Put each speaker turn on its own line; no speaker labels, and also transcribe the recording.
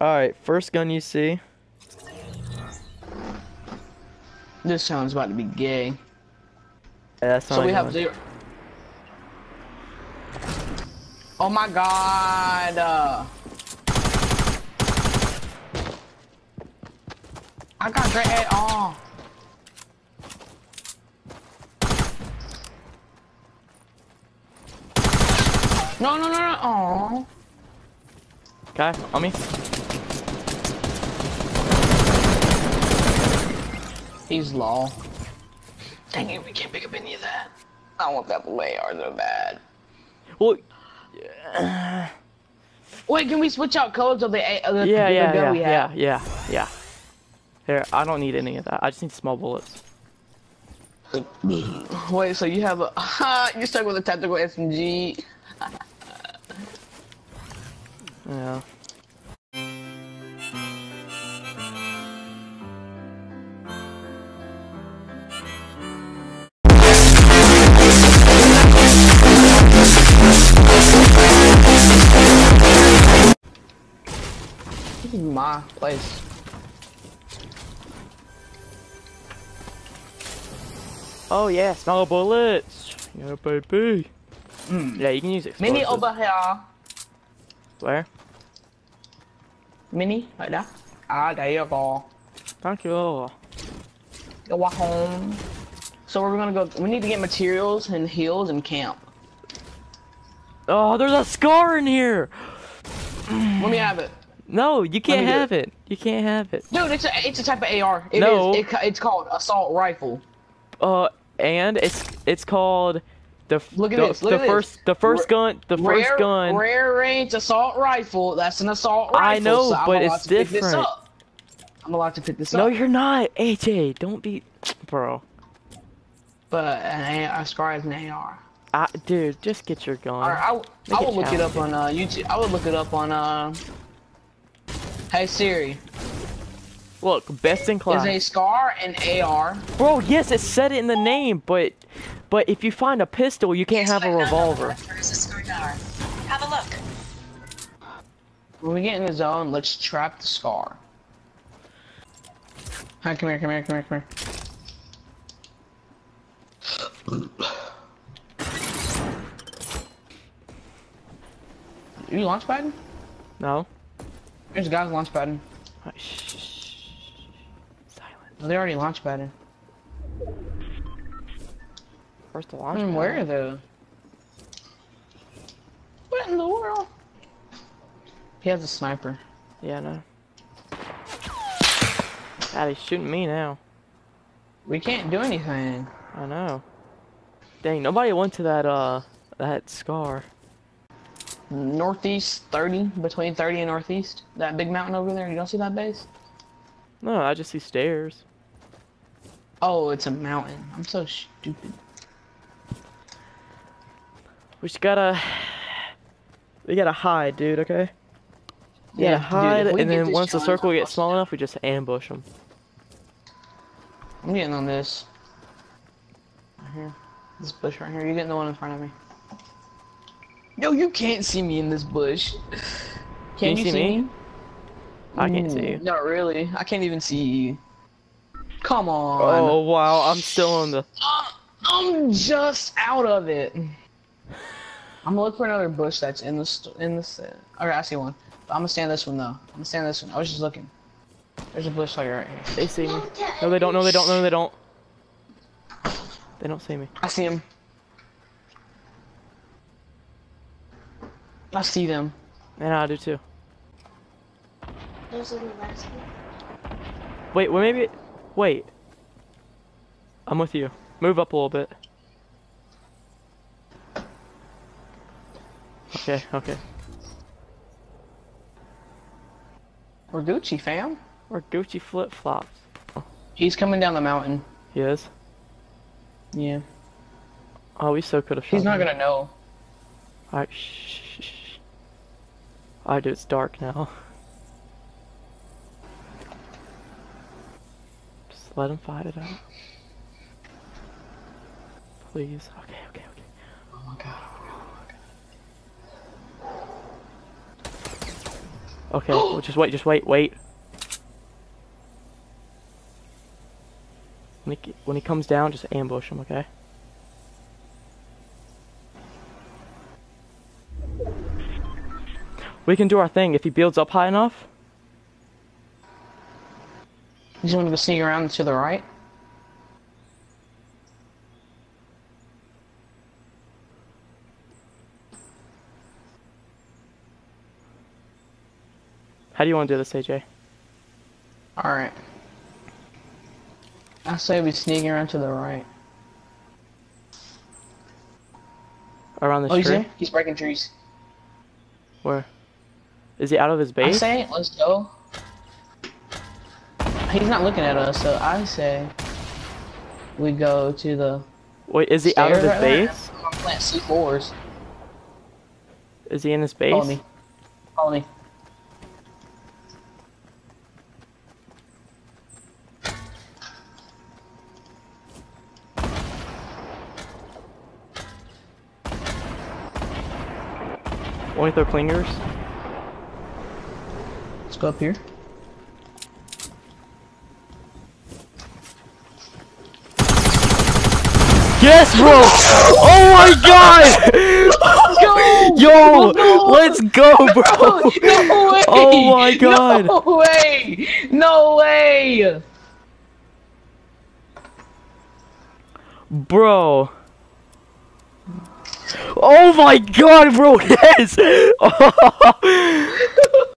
Alright, first gun you see.
This sounds about to be gay.
Yeah, that's
So we have zero. Oh my god. Uh, I got great at all. No, no, no, no. Oh.
Okay, on me.
He's low. Dang it, we can't pick up any of that. I want that way or so bad.
Well,
Wait, can we switch out codes of the, of the,
yeah,
the
yeah, yeah,
we
yeah,
have?
yeah, yeah. Here, I don't need any of that. I just need small bullets.
Wait, so you have a you're stuck with a tactical SMG.
Yeah.
This is my place.
Oh yeah, small bullets. Yeah, baby. Yeah, you can use explosives.
Mini over here.
Where?
Mini, like that. Ah, there you go.
Thank you.
Go home. So we're gonna go. We need to get materials and heals and camp.
Oh, there's a scar in here.
Let me have it,
No, you can't have it. You can't have it.
dude. It's a it's a type of AR. It
No.
is- It, it's called assault rifle.
Uh, and it's it's called the
Look at
the,
this, look
the
at this.
first the first
Rare-
gun the first gun.
Rare range assault rifle. That's an assault rifle.
I know,
so I'm
but it's
to pick this
different.
I'm allowed to pick this
No,
up.
you're not, AJ. Don't be, bro.
But an A- a scar is an AR.
I, dude, just get your gun.
Alright, I, w-
Make
I
it
will look it up on uh, YouTube. I would look it up on uh. Hey Siri,
Look, best in class.
is a scar an AR?
Bro, yes, it said it in the name, but but if you find a pistol, you can't have a revolver.
There's a Scar. Have a look.
When we get in the zone, let's trap the scar. Hi, come here, come here, come here, come here. You launch pad?
No.
There's guys launch padding.
Silent.
Oh, they already launch padding.
First to launch. Pad.
where though? What in the world? He has a sniper.
Yeah, no. God, he's shooting me now.
We can't do anything.
I know. Dang, nobody went to that uh that scar.
Northeast 30, between 30 and northeast. That big mountain over there. You don't see that base?
No, I just see stairs.
Oh, it's a mountain. I'm so stupid.
We just gotta. We gotta hide, dude. Okay. Yeah,
Yeah,
hide,
dude,
and then once the circle gets small enough, we just ambush them.
I'm getting on this. Right here. This bush right here. You're getting the one in front of me. Yo, you can't see me in this bush. Can,
you
you
see me?
me?
I can't see you.
Not really. I can't even see you. Come on.
Oh wow, I'm still in the.
Uh, I'm just out of it. I'm gonna look for another bush that's in the st- in the. Okay, I see one. But I'm gonna stand this one though. I'm gonna stand this one. I was just looking. There's a bush like right here.
They see me. No, they don't. No, they don't. No, they don't. They don't see me.
I see him. I see them.
And I do too.
Those are the last one.
Wait, well maybe. Wait. I'm with you. Move up a little bit. Okay, okay.
We're Gucci, fam.
We're Gucci flip flops.
He's coming down the mountain.
He is.
Yeah.
Oh, we so could have shot.
He's not
him.
gonna know.
Alright, shh, shh, do, it's dark now. Just let him fight it out. Please. Okay, okay, okay.
Oh, oh my god.
Okay, well, just wait, just wait, wait. When he, when he comes down, just ambush him, okay? We can do our thing if he builds up high enough.
You just want to go sneak around to the right?
How do you want to do this, AJ?
Alright. I say we sneaking around to the right.
Around the
Oh,
tree?
there? He's breaking trees.
Where? Is he out of his base?
I say, let's go. He's not looking at us, so I say we go to the
Wait, is he out of his
right there.
base?
I'm gonna plant C4s.
Is he in his base?
Follow me. Follow me.
Only throw clingers?
Up here.
Yes, bro! oh my god!
Go!
Yo!
Oh, no!
Let's go, bro!
No way!
Oh my God.
No way! No way!
Bro. Oh my god, bro, yes!